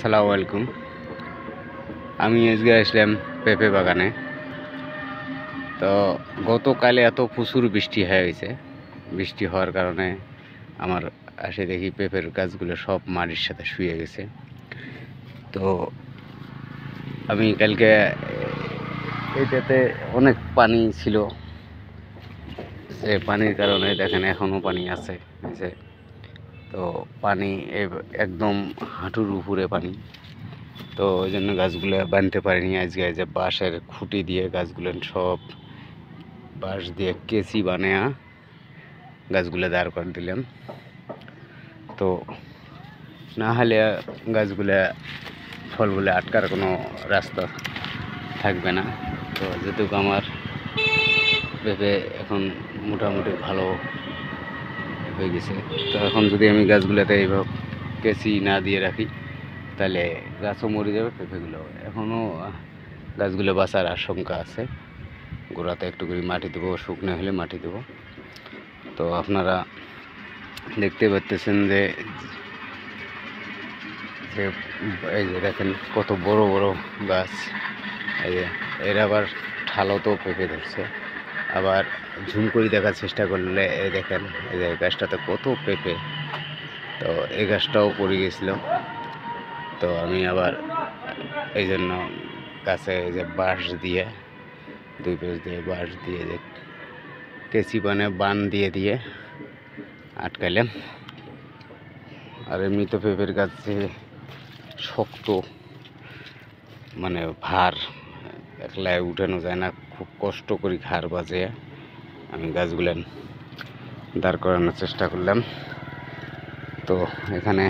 আসসালামু আলাইকুম। আমি আজকে আসলাম পেঁপে বাগানে। তো গতকালে এত প্রচুর বৃষ্টি হয়ে গেছে। বৃষ্টি হওয়ার কারণে আমার আসে দেখি পেঁপের গাছগুলো সব মাটির সাথে শুয়ে গেছে। তো আমি কালকে এটাতে অনেক পানি ছিল। যে পানির কারণে দেখেন এখনও পানি আছে। তো পানি একদম হাঁটুর উপরে পানি। তো ওই জন্য গাছগুলো বানতে পারিনি আজকে। যে বাঁশের খুঁটি দিয়ে গাছগুলো সব বাঁশ দিয়ে কেসি বানায়া গাছগুলো দাঁড় করে দিলাম। তো না হলে গাছগুলো ফলগুলো আটকার কোনো রাস্তা থাকবে না। তো যেটুকু আমার ভেবে এখন মোটামুটি ভালো হয়ে গেছে। তো এখন যদি আমি গাছগুলোতে এইভাবে কেসি না দিয়ে রাখি, তাহলে গাছও মরে যাবে, পেঁপেগুলো এখনও গাছগুলো বাঁচার আশঙ্কা আছে। গোড়াতে একটু করে মাটি দেবো, শুকনো হলে মাটি দেবো। তো আপনারা দেখতে পাচ্তেছেন যে যে, এই যে দেখেন কত বড় বড় গাছ। এই যে, এর আবার ঠালোতেও পেঁপে ধরছে। আবার ঝুম করে দেখার চেষ্টা করলে দেখেন, এই যে গাছটাতে কত পেঁপে। তো এই গাছটাও পড়ে গেছিল। তো আমি আবার এই জন্য গাছে এই যে বাঁশ দিয়ে, দুই পেজ দিয়ে বাঁশ দিয়ে যে কেসি বানে বান দিয়ে দিয়ে আটকাইলাম। আর এমনি তো পেঁপের গাছে শক্ত মানে ভার একলায় উঠানো যায় না, খুব কষ্ট করি ঘাড় বাজে আমি গাছগুলো দাঁড় করানোর চেষ্টা করলাম। তো এখানে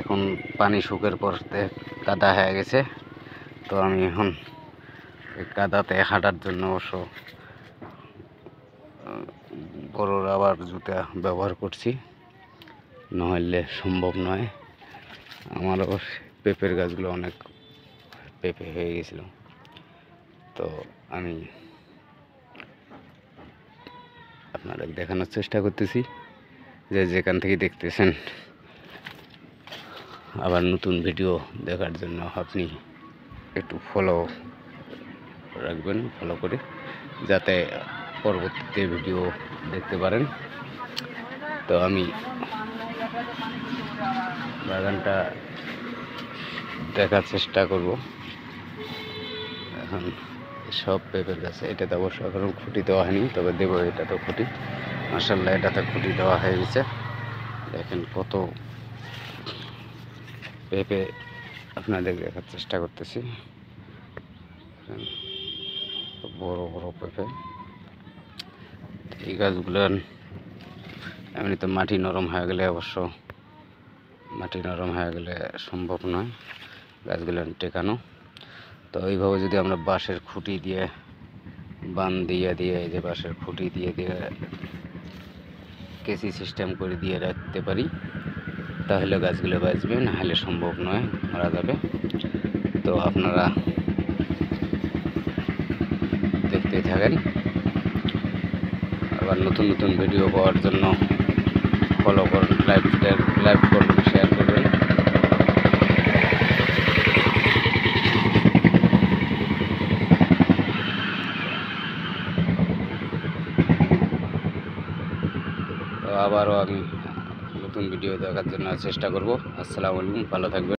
এখন পানি শুকের পরতে কাদা হয়ে গেছে। তো আমি এখন কাদাতে হাঁটার জন্য অবশ্য বড় রাবার জুতা ব্যবহার করছি। নইলে সম্ভব নয়। আমারও পেঁপের গাছগুলো অনেক পেঁপে হয়ে গেছিল। তো আমি আপনাদের দেখানোর চেষ্টা করতেছি যে যেখান থেকে দেখতেছেন। আবার নতুন ভিডিও দেখার জন্য আপনি একটু ফলো রাখবেন ফলো করে, যাতে পরবর্তীতে ভিডিও দেখতে পারেন। তো আমি বাগানটা দেখার চেষ্টা করব। এখন সব পেঁপের গাছে। এটাতে অবশ্য এখনও খুঁটি দেওয়া হয়নি, তবে দেবো এটা তো খুঁটি। মার্শাল্লাহ এটাতে খুঁটি দেওয়া হয়ে গেছে। দেখেন কত পেঁপে আপনাদের দেখার চেষ্টা করতেছি। বড় বড় পেঁপে। এই গাছগুলো এমনিতে মাটি নরম হয়ে গেলে অবশ্য মাটি নরম হয়ে গেলে সম্ভব নয়। গাছগুলো টেকানো। তো এইভাবে যদি আমরা বাঁশের খুঁটি দিয়ে বান দিয়ে দিয়ে এই যে বাঁশের খুঁটি দিয়ে দিয়ে কেসি সিস্টেম করে দিয়ে রাখতে পারি, তাহলে গাছগুলো বাঁচবে না হলে সম্ভব নয়, মারা যাবে। তো আপনারা দেখতেই থাকেন। আবার নতুন নতুন ভিডিও পাওয়ার জন্য ফলো করুন লাইভ লাইভ করুন শেয়ার করবেন তো আবারও আমি নতুন ভিডিও দেখার জন্য চেষ্টা করব। আসসালামু আলাইকুম ভালো থাকবেন।